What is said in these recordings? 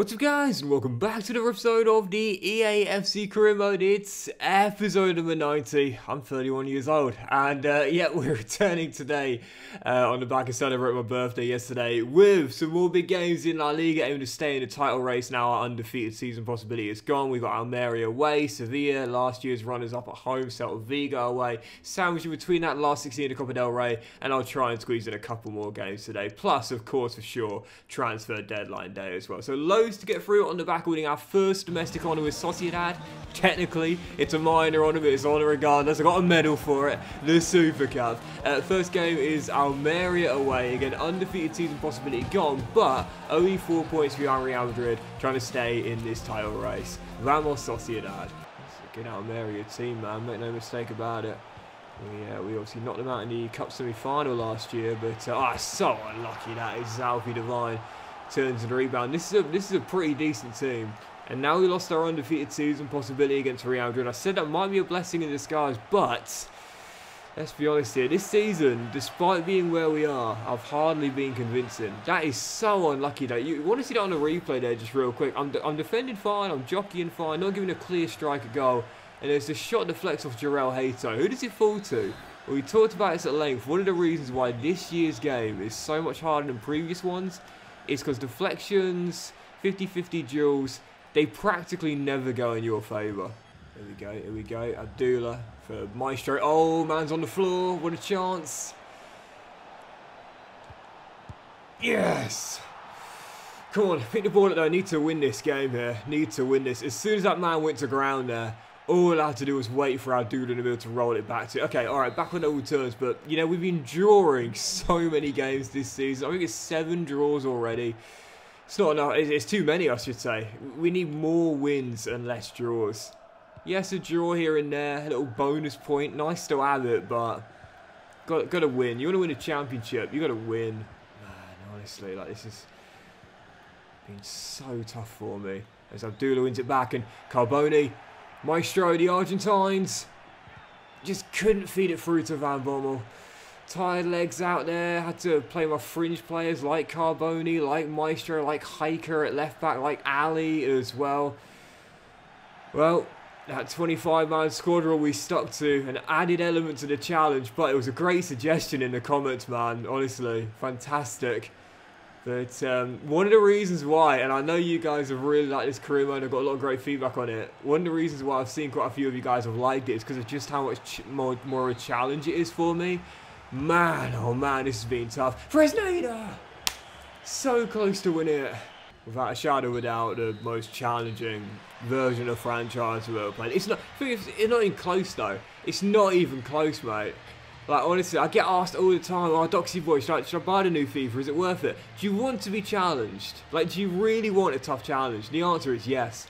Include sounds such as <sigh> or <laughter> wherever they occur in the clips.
What's up guys and welcome back to another episode of the EAFC Career Mode. It's episode number 90. I'm 31 years old and uh, yeah <laughs> we're returning today uh, on the back of celebrating my birthday yesterday with some more big games in La Liga aiming to stay in the title race now our undefeated season possibility is gone. We've got Almeria away, Sevilla last year's runners up at home, Celta Vigo away, sandwiched between that last 16 in the Copa del Rey and I'll try and squeeze in a couple more games today. Plus of course for sure transfer deadline day as well. So loads to get through on the back winning our first domestic honour with Sociedad. Technically, it's a minor honour, but it's honour regardless. I got a medal for it, the Super Cup. Uh, first game is Almeria away. Again, undefeated season possibility gone, but only four points for Real Madrid trying to stay in this title race. Vamos Sociedad. Good Almeria team, man. Make no mistake about it. We, uh, we obviously knocked them out in the Cup semi-final last year, but uh, oh, so unlucky that is Alfie Devine turns and rebound. This is a this is a pretty decent team. And now we lost our undefeated season possibility against Real Madrid. I said that might be a blessing in disguise, but let's be honest here. This season, despite being where we are, I've hardly been convincing. That is so unlucky. That you want to see that on the replay there, just real quick. I'm, I'm defending fine. I'm jockeying fine. Not giving a clear strike a goal. And there's a shot deflects off Jorrel Hato. Who does it fall to? Well, we talked about this at length. One of the reasons why this year's game is so much harder than previous ones is because deflections, 50-50 duels, they practically never go in your favour. Here we go, here we go. Abdullah for Maestro. Oh, man's on the floor. What a chance. Yes. Come on, pick the ball up though. Need to win this game here. Need to win this. As soon as that man went to ground there, all I had to do was wait for our dude in the middle to roll it back to. Okay, all right, back on old turns, but you know we've been drawing <laughs> so many games this season. I think it's seven draws already. It's not enough. It's too many, I should say. We need more wins and less draws. Yes, a draw here and there, a little bonus point. Nice to have it, but got got to win. You want to win a championship, you got to win. Man, honestly, like this has been so tough for me. As Abdullah wins it back and Carboni Maestro, the Argentines, just couldn't feed it through to Van Bommel. Tired legs out there, had to play my fringe players like Carboni, like Maestro, like Hiker at left back, like Ali as well. Well, that 25-man squad rule we stuck to, an added element to the challenge, but it was a great suggestion in the comments, man, honestly. Fantastic. But um, one of the reasons why, and I know you guys have really liked this career mode, I've got a lot of great feedback on it. One of the reasons why I've seen quite a few of you guys have liked it is because of just how much more, more a challenge it is for me. Man, oh man, this has been tough. Fresneda! So close to winning it. Without a shadow of doubt, the most challenging version of franchise we've ever played. It's not, it's not even close though. It's not even close, mate. Like, honestly, I get asked all the time, oh, Doxy should I, should I buy the new FIFA? Is it worth it? Do you want to be challenged? Like, do you really want a tough challenge? The answer is yes.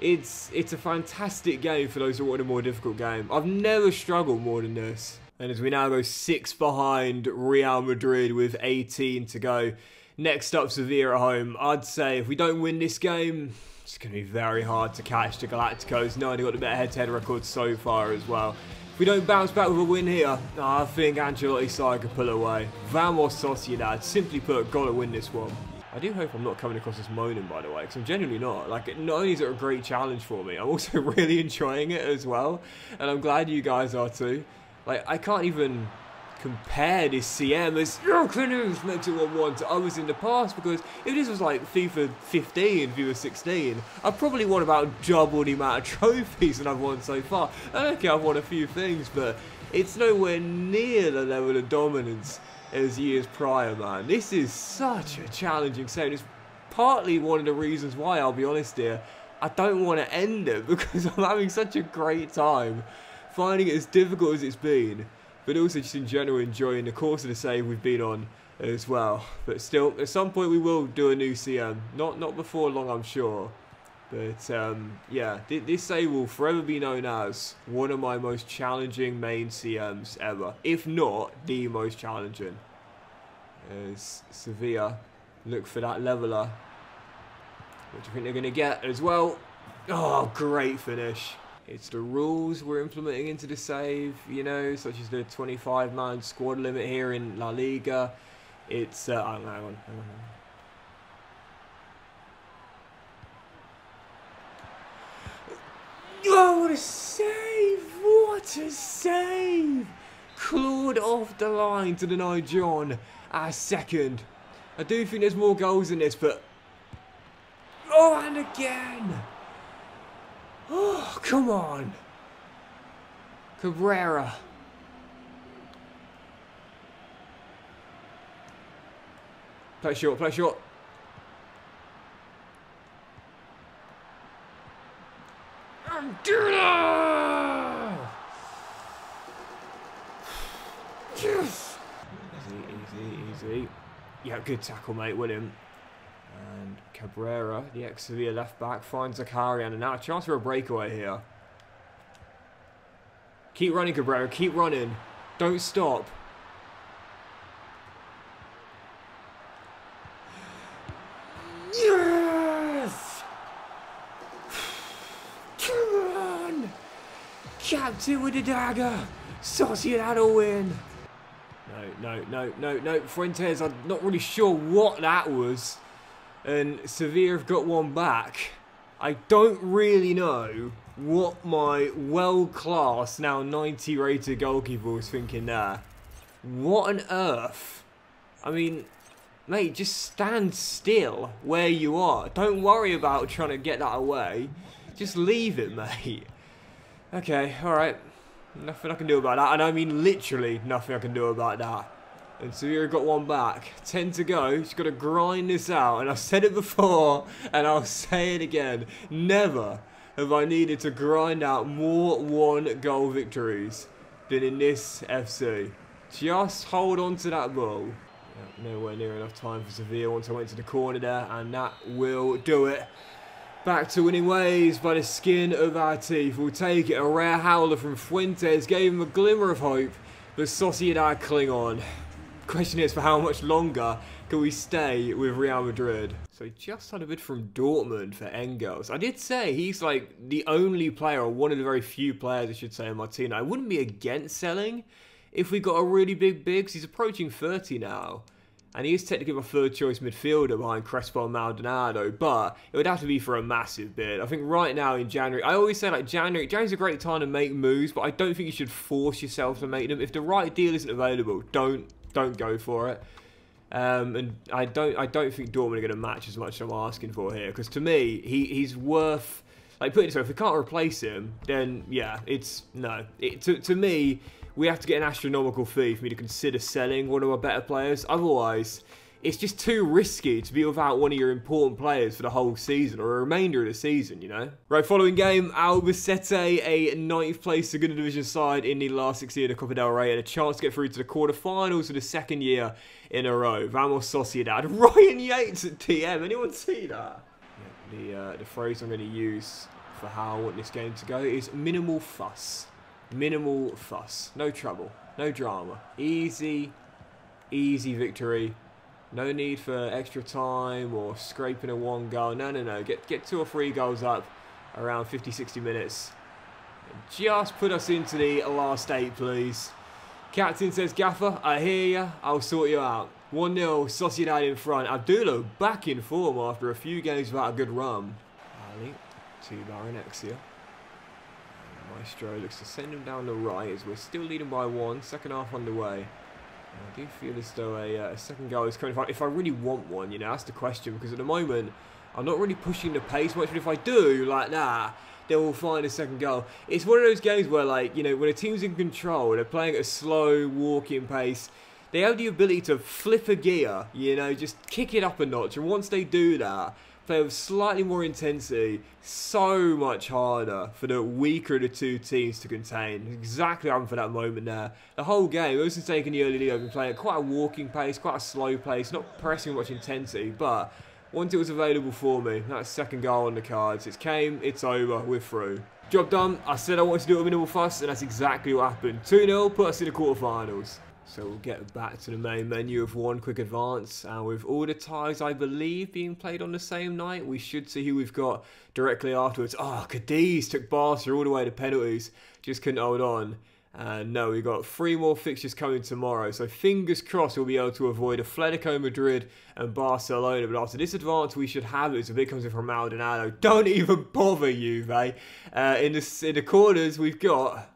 It's it's a fantastic game for those who want a more difficult game. I've never struggled more than this. And as we now go six behind Real Madrid with 18 to go. Next up, Sevilla at home. I'd say if we don't win this game, it's going to be very hard to catch the Galacticos. No, they've got the better head-to-head -head record so far as well we don't bounce back with a win here, I think Ancelotti's side could pull away. Vamos Sociedad, simply put, got to win this one. I do hope I'm not coming across as moaning, by the way, because I'm genuinely not. Like, not only is it a great challenge for me, I'm also <laughs> really enjoying it as well, and I'm glad you guys are too. Like, I can't even compare this CM as your canoes makes it 1-1 to others in the past because if this was like FIFA 15, FIFA 16, I'd probably won about double the amount of trophies that I've won so far. Okay, I've won a few things, but it's nowhere near the level of dominance as years prior, man. This is such a challenging set. It's partly one of the reasons why, I'll be honest here, I don't want to end it <laughs> because I'm having such a great time finding it as difficult as it's been but also just in general enjoying the course of the save we've been on as well. But still, at some point we will do a new CM. Not not before long, I'm sure. But um, yeah, th this save will forever be known as one of my most challenging main CMs ever, if not the most challenging. As Sevilla look for that leveler, which I think they're going to get as well. Oh, great finish. It's the rules we're implementing into the save, you know, such as the 25-man squad limit here in La Liga. It's, uh, hang on, hang on. Oh, what a save! What a save! Clawed off the line to deny John our second. I do think there's more goals in this, but... Oh, and again! Oh, come on! Cabrera. Play short, play short. <sighs> Yes! Easy, easy, easy. Yeah, good tackle, mate, William. And Cabrera, the ex-Sevilla left back, finds Zakharyan, and now a chance for a breakaway here. Keep running, Cabrera, keep running. Don't stop. Yes! Come on! Captain with the dagger! Sociedad will win! No, no, no, no, no. Fuentes, I'm not really sure what that was. And Sevilla have got one back. I don't really know what my well-class, now 90 rated goalkeeper was thinking there. What on earth? I mean, mate, just stand still where you are. Don't worry about trying to get that away. Just leave it, <laughs> mate. Okay, alright. Nothing I can do about that. And I mean literally nothing I can do about that. And Sevilla got one back. 10 to go. She's got to grind this out. And I've said it before, and I'll say it again. Never have I needed to grind out more one-goal victories than in this FC. Just hold on to that ball. Nowhere near enough time for Sevilla once I went to the corner there, and that will do it. Back to winning ways by the skin of our teeth. We'll take it. A rare howler from Fuentes gave him a glimmer of hope, but Sociedad cling on. Question is for how much longer can we stay with Real Madrid? So just had a bid from Dortmund for Engels. I did say he's like the only player, or one of the very few players I should say in my team. I wouldn't be against selling if we got a really big bid, because he's approaching 30 now. And he is technically my third choice midfielder behind Crespo and Maldonado, but it would have to be for a massive bid. I think right now in January, I always say like January, January's a great time to make moves, but I don't think you should force yourself to make them. If the right deal isn't available, don't don't go for it. Um, and I don't I don't think Dortmund are going to match as much as I'm asking for here, because to me he he's worth like put it this way, if we can't replace him, then yeah, it's no. It, to to me we have to get an astronomical fee for me to consider selling one of our better players. Otherwise, it's just too risky to be without one of your important players for the whole season or a remainder of the season, you know? Right, following game, Albacete, a ninth place Segunda Division side in the last six years of Copa del Rey, and a chance to get through to the quarterfinals for the second year in a row. Vamos Sociedad. <laughs> Ryan Yates at TM. Anyone see that? The, uh, the phrase I'm going to use for how I want this game to go is minimal fuss. Minimal fuss. No trouble. No drama. Easy, easy victory. No need for extra time or scraping a one goal. No, no, no. Get, get two or three goals up around 50, 60 minutes. Just put us into the last eight, please. Captain says, Gaffer, I hear you. I'll sort you out. 1-0, Sociedad in front. Abdullah back in form after a few games without a good run. Ali to Barrenetxea. Maestro looks to send him down the right as we're still leading by one. Second half underway. I do feel as though a, uh, a second goal is coming. If I, if I really want one, you know, that's the question. Because at the moment, I'm not really pushing the pace much. But if I do, like that, then we'll find a second goal. It's one of those games where, like, you know, when a team's in control, they're playing at a slow walking pace. They have the ability to flip a gear, you know, just kick it up a notch. And once they do that, play with slightly more intensity, so much harder for the weaker of the two teams to contain. Exactly what for that moment there. The whole game, ever since taking the early lead, I've been playing at quite a walking pace, quite a slow pace, not pressing much intensity, but once it was available for me, that second goal on the cards, it came, it's over, we're through. Job done, I said I wanted to do a minimal fuss, and that's exactly what happened. 2-0, put us in the quarterfinals. So we'll get back to the main menu of one quick advance. And with all the ties, I believe, being played on the same night, we should see who we've got directly afterwards. Oh, Cadiz took Barca all the way to penalties. Just couldn't hold on. Uh, no, we've got three more fixtures coming tomorrow, so fingers crossed we'll be able to avoid Atletico Madrid and Barcelona. But after this advance, we should have it. So big comes in from Maldonado. Don't even bother, Juve. Uh, in, the, in the corners, we've got...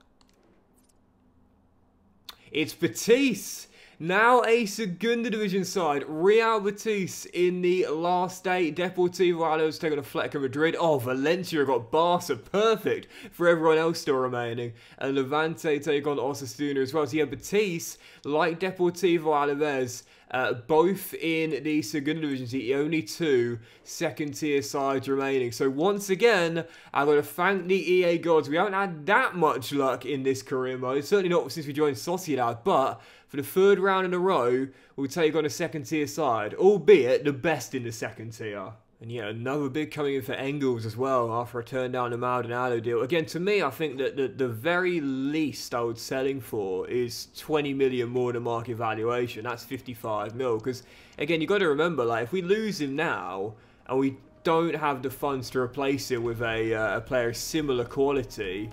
It's Betis. Now a Segunda Division side, Real Betis in the last eight. Deportivo Alaves taking a Atletico Madrid. Oh, Valencia got Barca. Perfect for everyone else still remaining. And Levante take on Osasuna as well. So yeah, Betis, like Deportivo Alaves, uh, both in the Segunda Division, the only two second tier sides remaining. So once again, I've got to thank the EA gods. We haven't had that much luck in this career mode. Certainly not since we joined Sociedad, but for the third round in a row, we'll take on a second tier side, albeit the best in the second tier. And yeah, another big coming in for Engels as well after a turn down the Maldonado deal. Again, to me, I think that the, the very least I would selling for is 20 million more than market valuation. That's 55 mil. Because again, you've got to remember, like if we lose him now and we don't have the funds to replace him with a, uh, a player of similar quality,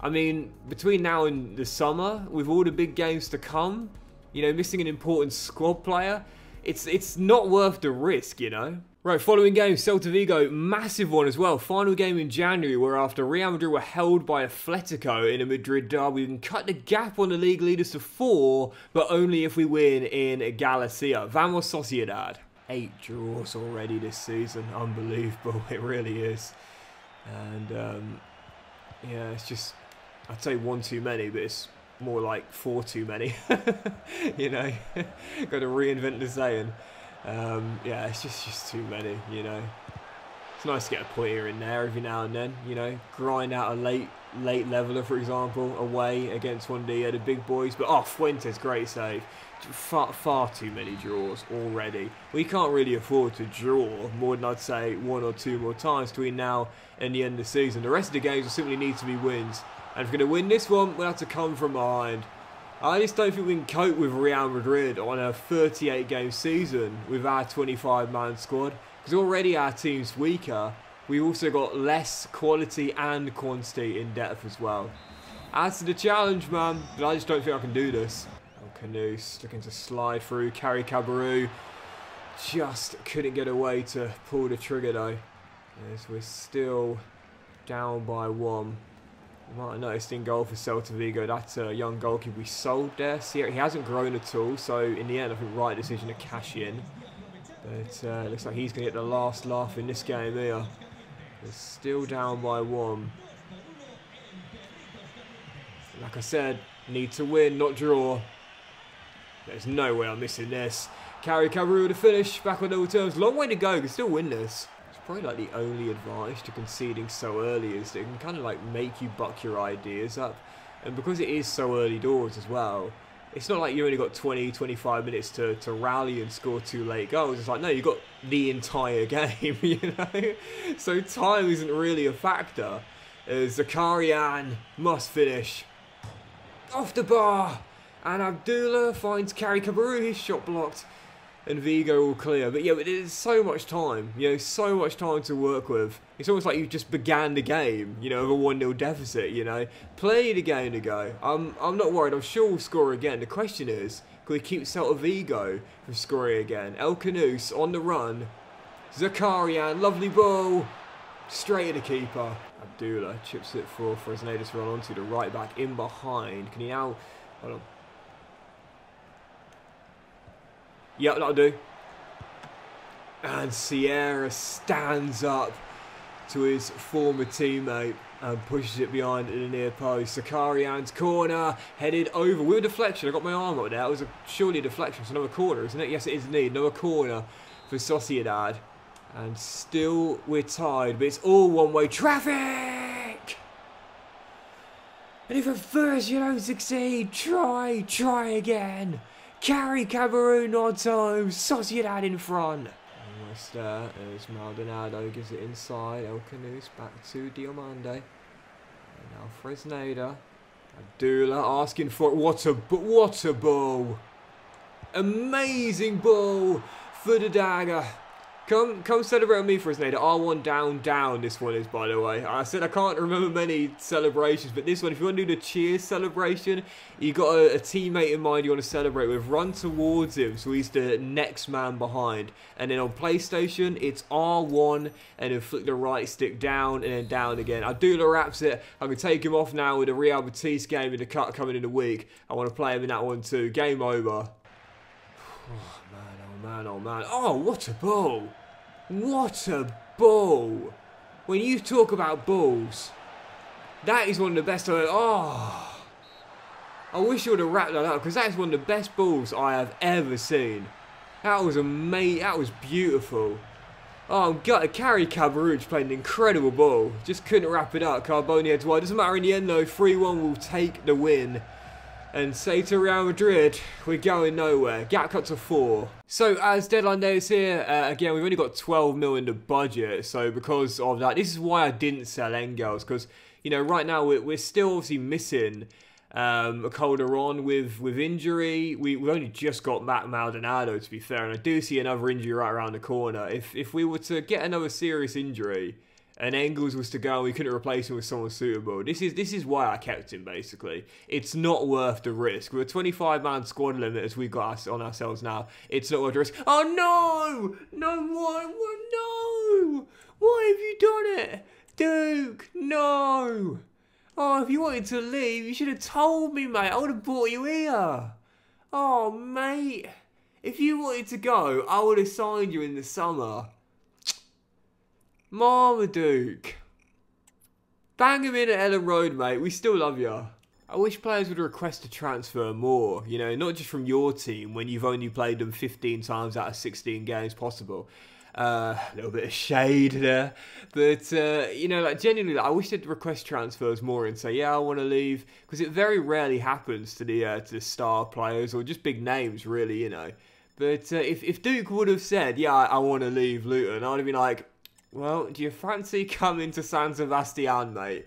I mean, between now and the summer, with all the big games to come, you know, missing an important squad player, it's it's not worth the risk, you know. Right, following game, Celta Vigo, massive one as well. Final game in January, where after Real Madrid were held by Atletico in a Madrid derby, we can cut the gap on the league leaders to four, but only if we win in Galicia. Vamos Sociedad. Eight draws already this season. Unbelievable, <laughs> it really is. And, um, yeah, it's just I'd say one too many, but it's more like four too many. <laughs> you know, <laughs> got to reinvent the saying. Um, yeah, it's just just too many. You know, it's nice to get a point here and there every now and then. You know, grind out a late late leveler, for example, away against one of the, uh, the big boys. But oh, Fuentes, great save. Far, far too many draws already. We can't really afford to draw more than I'd say one or two more times between now and the end of the season. The rest of the games will simply need to be wins. And if we're going to win this one, we'll have to come from behind. I just don't think we can cope with Real Madrid on a 38 game season with our 25 man squad. Because already our team's weaker. We've also got less quality and quantity in depth as well. As to the challenge, man, but I just don't think I can do this. Oh, Canoes looking to slide through. Carry Cabaru. Just couldn't get away to pull the trigger though. As we're still down by one. You might have noticed in goal for Celta Vigo, that uh, young goalkeeper we sold there. He hasn't grown at all, so in the end, I think right decision to cash in. But uh, looks like he's going to get the last laugh in this game here. They're still down by one. Like I said, need to win, not draw. There's no way I'm missing this. Carry Cabaru to finish, back on level terms. Long way to go, can still win this probably like the only advantage to conceding so early is it can kind of like make you buck your ideas up. And because it is so early doors as well, it's not like you only got 20, 25 minutes to, to rally and score two late goals. It's like, no, you've got the entire <laughs> game, you know? So time isn't really a factor. As Zakharyan must finish. Off the bar! And Abdullah finds Carry Cabaru, his shot blocked and Vigo all clear. But yeah, but so much time, you know, so much time to work with. It's almost like you just began the game, you know, with a 1-0 deficit, you know. Plenty the game to go. I'm, I'm not worried. I'm sure we'll score again. The question is, can we keep Celta Vigo from scoring again? El Khannouss on the run. Zakharyan, lovely ball. Straight at the keeper. Abdullah chips it for Fresneda to run onto the right back in behind. Can he now... Hold on. Yep, that'll do. And Sierra stands up to his former teammate and pushes it behind the near post. Zakharyan's corner, headed over with a deflection. I got my arm up there. It was a, surely a deflection. It's another corner, isn't it? Yes, it is indeed. Another corner for Sociedad. And still we're tied, but it's all one-way traffic! And if at first you don't succeed, try, try again. Carry Cameroon on time. Sociedad in front. Almost there as Maldonado gives it inside. El Khannouss back to Diomande. And now Fresneda. Abdullah asking for it. What a, what a ball. Amazing ball for the dagger. Come, come celebrate with me for us, Nader. R1 down, down. This one is, by the way. I said I can't remember many celebrations, but this one, if you want to do the cheers celebration, you got a, a, teammate in mind you want to celebrate with. Run towards him, so he's the next man behind. And then on PlayStation, it's R1, and then flick the right stick down, and then down again. Abdullah wraps it. I can take him off now with a Real Betis game in the cut coming in a week. I want to play him in that one too. Game over. <sighs> Oh man, oh man, oh man. Oh, what a ball! What a ball! When you talk about balls, that is one of the best. Oh, I wish you would have wrapped that up because that is one of the best balls I have ever seen. That was amazing. That was beautiful. Oh, I'm gutted. Carry Cabarouge played an incredible ball. Just couldn't wrap it up. Carboni heads wide. Doesn't matter in the end though. 3-1 will take the win and say to Real Madrid, we're going nowhere. Gap cut to four. So as deadline day is here, uh, again, we've only got 12 mil in the budget. So because of that, this is why I didn't sell Engels. Because, you know, right now we're, we're still obviously missing um, a Calderon with, with injury. We, we've only just got Matt Maldonado, to be fair. And I do see another injury right around the corner. If, if we were to get another serious injury and Engels was to go we couldn't replace him with someone suitable. This is this is why I kept him basically. It's not worth the risk. With a 25 man squad limit as we've got on ourselves now, it's not worth the risk. Oh no! No why no! Why have you done it? Duke, no! Oh, if you wanted to leave, you should have told me, mate. I would have brought you here. Oh, mate. If you wanted to go, I would have signed you in the summer. Marmaduke. Bang him in at Elland Road, mate. We still love you. I wish players would request a transfer more, you know, not just from your team when you've only played them 15 times out of 16 games possible. Uh, a little bit of shade there. But, uh, you know, like, genuinely, like, I wish they'd request transfers more and say, yeah, I want to leave. Because it very rarely happens to the, uh, to the star players or just big names, really, you know. But uh, if, if Duke would have said, yeah, I, I want to leave Luton, I would have been like, well, do you fancy coming to San Sebastian, mate?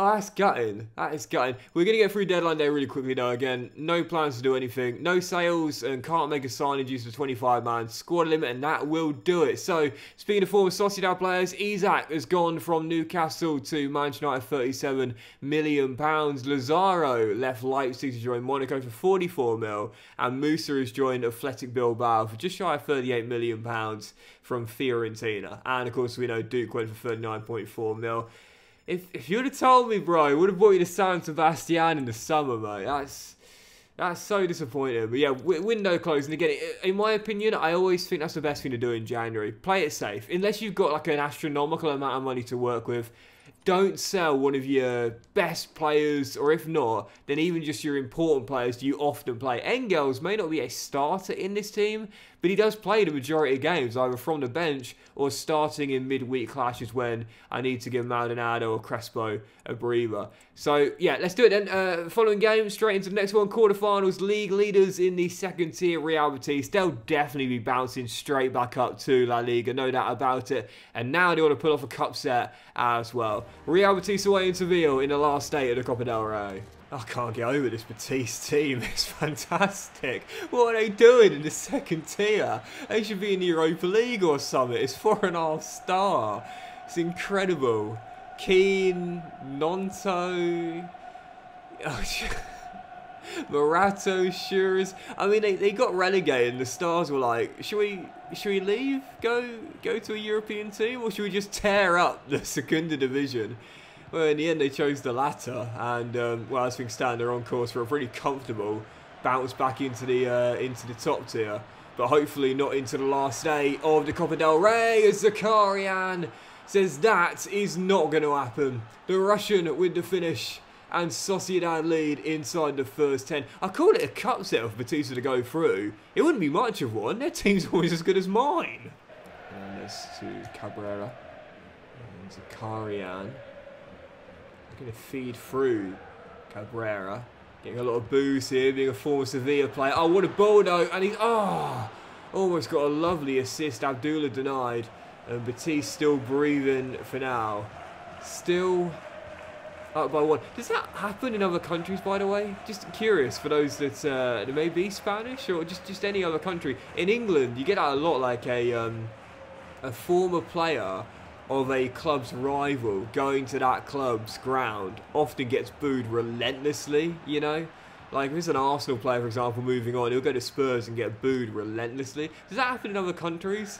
Oh, that's gutting. That is gutting. We're going to get through deadline day really quickly, though. Again, no plans to do anything. No sales and can't make a signing due to 25 man squad limit, and that will do it. So, speaking of former Sociedad players, Isak has gone from Newcastle to Manchester United, 37 million pounds. Lazaro left Leipzig to join Monaco for 44 mil, and Musa has joined Athletic Bilbao for just shy of 38 million pounds from Fiorentina. And of course, we know Duke went for 39.4 mil. If if you'd have told me, bro, I would have bought you to San Sebastian in the summer, mate. That's that's so disappointing. But yeah, window closing again. In my opinion, I always think that's the best thing to do in January. Play it safe, unless you've got like an astronomical amount of money to work with. Don't sell one of your best players, or if not, then even just your important players do you often play. Engels may not be a starter in this team, but he does play the majority of games, either from the bench or starting in midweek clashes when I need to give Maldonado or Crespo a breather. So, yeah, let's do it then. Uh, following game, straight into the next one. Quarterfinals, league leaders in the second tier, Real Betis. They'll definitely be bouncing straight back up to La Liga, no doubt about it. And now they want to pull off a cup set as well. Real Betis away in Seville in the last state of the Copa del Rey. I can't get over this Betis team. <laughs> It's fantastic. What are they doing in the second tier? They should be in the Europa League or something. It's four and a half star. It's incredible. Kean, Nonto, <laughs> oh, Morato, Shures. I mean, they, they got relegated and the stars were like, should we should we leave? Go go to a European team? Or should we just tear up <laughs> the Segunda Division? Well, in the end, they chose the latter, and um, well, as things stand, they're on course for a pretty comfortable bounce back into the uh, into the top tier, but hopefully not into the last day of the Copa del Rey. As Zakharyan says that is not going to happen. The Russian with the finish. And Sociedad lead inside the first 10. I call it a cup set of Batista to go through. It wouldn't be much of one. Their team's <laughs> always as good as mine. And this to Cabrera. And Zakharyan going to feed through Cabrera. Getting a lot of booze here, being a former Sevilla player. Oh, what a ball though. And he's, oh, ah! almost got a lovely assist. Abdullah denied. And Betis still breathing for now. Still up by one. Does that happen in other countries, by the way? Just curious for those that, uh, may be Spanish or just, just any other country. In England, you get that a lot like a... Um, a former player of a club's rival going to that club's ground often gets booed relentlessly, you know? Like, if it's an Arsenal player, for example, moving on, he'll go to Spurs and get booed relentlessly. Does that happen in other countries?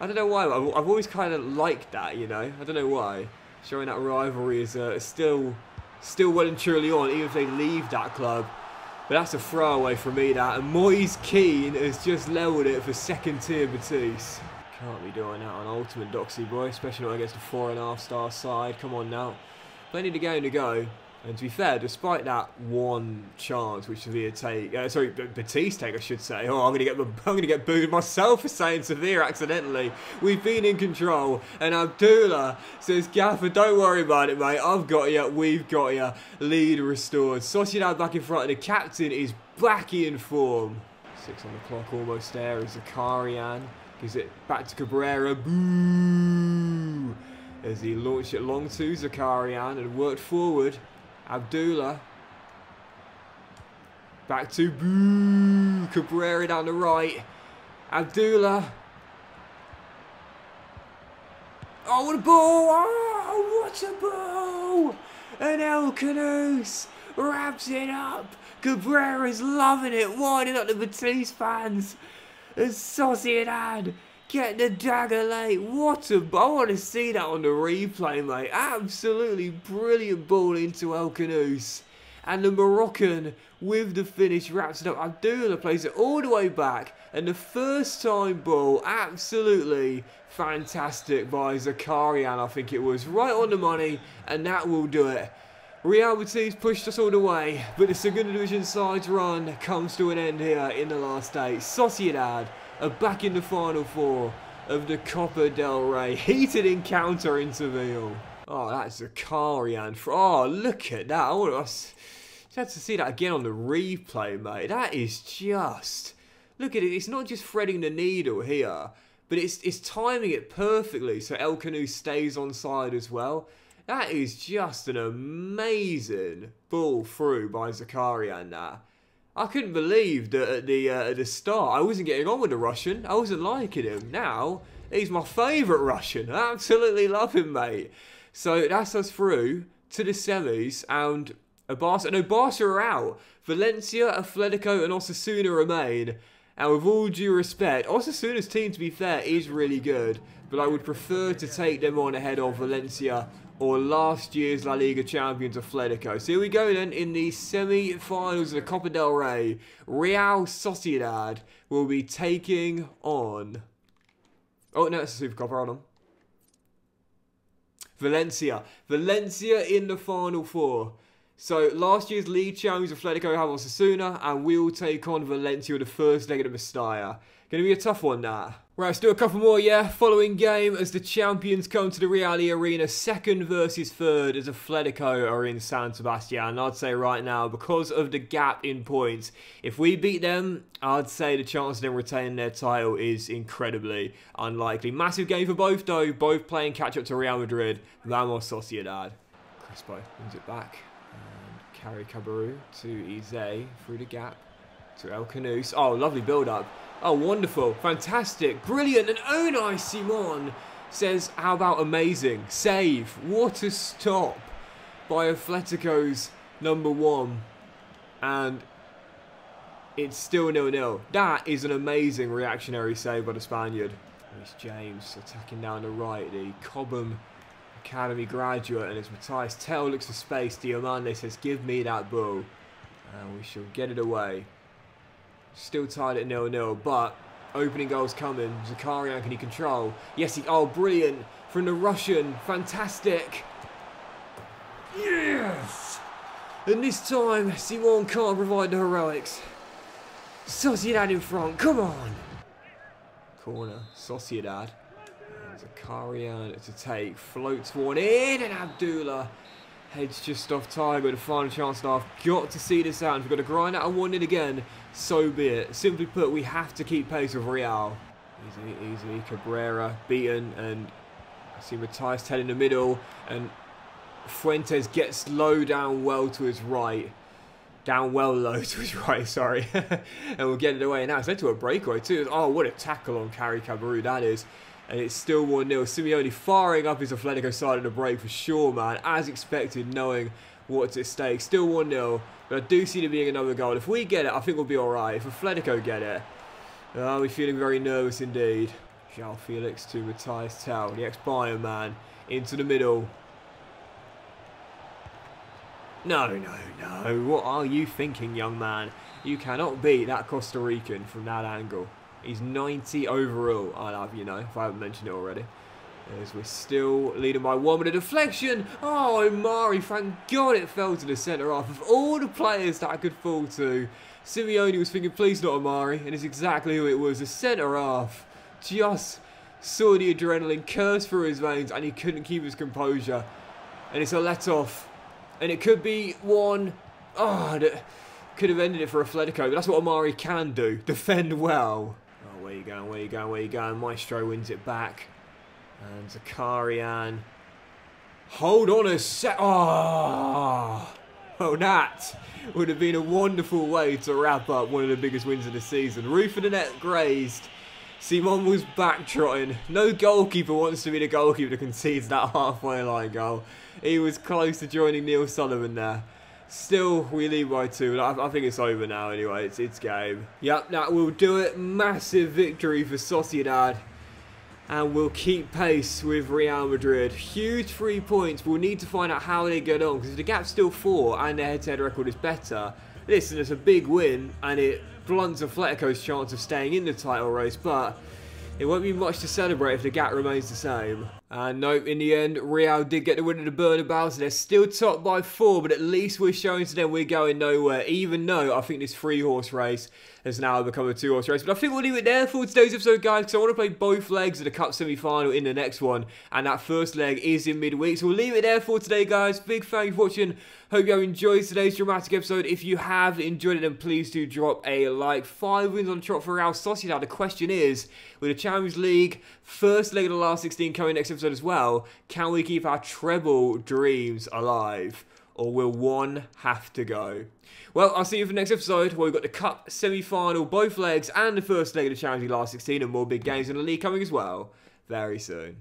I don't know why. I've always kind of liked that, you know? I don't know why. Showing that rivalry is uh, still, still well and truly on, even if they leave that club. But that's a throwaway for me, that. And Moise Kean has just leveled it for second tier Betis. Can't be doing that on Ultimate Doxy Boy, especially not against a four and a half star side. Come on now. Plenty of game to go. And to be fair, despite that one chance, which Sevilla take, uh, sorry, Betis take, I should say. Oh, I'm gonna get, I'm gonna get booed myself for saying Sevilla accidentally. We've been in control, and Abdullah says, "Gaffer, don't worry about it, mate. I've got you. We've got you. Lead restored. Sociedad back in front, and the captain is back in form. Six on the clock, almost there. Is Zakharyan gives it back to Cabrera. Boo! As he launched it long to Zakharyan and worked forward. Abdullah. Back to Boo. Cabrera down the right. Abdullah. Oh, what a ball! Oh, what a ball! And El Khannouss wraps it up. Cabrera's loving it, winding up the Betis fans. And Sociedad Get the dagger late. What a... I want to see that on the replay, mate. Absolutely brilliant ball into El Khannouss. And the Moroccan, with the finish, wraps it up. Abdullah plays it all the way back. And the first time ball, absolutely fantastic by Zakharyan, I think it was. Right on the money, and that will do it. Real Betis pushed us all the way, but the Segunda Division side's run comes to an end here in the last day. Sociedad are back in the final four of the Copa del Rey. Heated encounter in Seville. Oh, that's a Karian. Oh, look at that. I to, had to see that again on the replay, mate. That is just... Look at it. It's not just threading the needle here, but it's it's timing it perfectly so El Khannouss stays on side as well. That is just an amazing ball through by Zakharyan there. I couldn't believe that at the uh, at the start I wasn't getting on with the Russian. I wasn't liking him. Now he's my favourite Russian. I absolutely love him, mate. So that's us through to the semis and Barca. No, Barca are out. Valencia, Atletico, and Osasuna remain. And with all due respect, Osasuna's team, to be fair, is really good. But I would prefer to take them on ahead of Valencia or last year's La Liga champions Atletico. So here we go then in the semi-finals of the Copa del Rey. Real Sociedad will be taking on... Oh, no, it's a Super Cup, hold on. Valencia. Valencia in the final four. So last year's league champions Atletico have Osasuna and we'll take on Valencia the first leg of the Mestalla. Gonna be a tough one that. Right, let's do a couple more, yeah. Following game as the champions come to the Real Arena, second versus third as Atletico are in San Sebastian. I'd say right now, because of the gap in points, if we beat them, I'd say the chance of them retaining their title is incredibly unlikely. Massive game for both, though. Both playing catch up to Real Madrid. Vamos Sociedad. Crespo wins it back. And carry Cabaru to Ize through the gap to El Khannouss. Oh, lovely build-up. Oh, wonderful, fantastic, brilliant, and Unai Simon says, how about amazing? Save, what a stop by Atletico's number one. And it's still nil-nil. That is an amazing reactionary save by the Spaniard. It's James attacking down the right, the Cobham Academy graduate, and as Mathys Tel looks for space, Diomande says, give me that ball. And we shall get it away. Still tied at 0-0, but opening goals coming. Zakharyan, can he control? Yes, he... Oh, brilliant. From the Russian. Fantastic. Yes! And this time, Simon can't provide the heroics. Sociedad in front. Come on. Corner. Sociedad. And Zakharyan to take. Floats one in. And Abdullah heads just off target. The final chance now. I've got to see this out. We've got to grind out a 1 in again so be it. Simply put, we have to keep pace with Real. Easy, easy. Cabrera beaten, and I see Mathys Tel in the middle, and Fuentes gets low down well to his right. Down well low to his <laughs> right, sorry. <laughs> and we'll get it away And now. It's led to a breakaway too. Oh, what a tackle on Carry Cabaru that is. And it's still 1-0. Simeone firing up his Atletico side of the break for sure, man. As expected, knowing what's at stake. Still 1-0. But I do see there being another goal. If we get it, I think we'll be alright. If Atletico get it, oh, we're feeling very nervous indeed. João Felix to Mathys Tel, the ex-Bayern man, into the middle. No, no, no. What are you thinking, young man? You cannot beat that Costa Rican from that angle. He's 90 overall, I'll have you know, if I haven't mentioned it already. As we're still leading by one with a deflection. Oh, Omari, thank God it fell to the centre half. Of all the players that I could fall to, Simeone was thinking, please not Omari. And it's exactly who it was, the centre half. Just saw the adrenaline curse through his veins and he couldn't keep his composure. And it's a let-off. And it could be one... Oh, that could have ended it for Atletico. But that's what Omari can do. Defend well. Oh, where you going, where you going, where you going? Maestro wins it back. And Zakharyan. Hold on a sec. Oh. Well, that would have been a wonderful way to wrap up one of the biggest wins of the season. Roof of the net grazed. Simon was back trotting. No goalkeeper wants to be the goalkeeper that concedes that halfway line goal. He was close to joining Neil Sullivan there. Still, we lead by two. I, I think it's over now anyway. It's, it's game. Yep, that will do it. Massive victory for Sociedad and will keep pace with Real Madrid. Huge three points. We'll need to find out how they get on because the gap's still four and their head-to-head -head record is better, listen, it's a big win and it blunts Atletico's chance of staying in the title race, but it won't be much to celebrate if the gap remains the same. And nope, in the end, Real did get the win of the Bernabeu, so they're still top by four, but at least we're showing to them we're going nowhere, even though I think this three-horse race has now become a two-horse race. But I think we'll leave it there for today's episode, guys, because I want to play both legs of the Cup semi-final in the next one, and that first leg is in midweek, so we'll leave it there for today, guys. Big thank you for watching. Hope you have enjoyed today's dramatic episode. If you have enjoyed it, then please do drop a like. Five wins on trot for Real Sociedad. The question is, with the Champions League first leg of the last 16 coming next episode as well, can we keep our treble dreams alive? Or will one have to go? Well, I'll see you for the next episode where we've got the Cup semi-final, both legs, and the first leg of the Challenge League last 16 and more big games in the league coming as well very soon.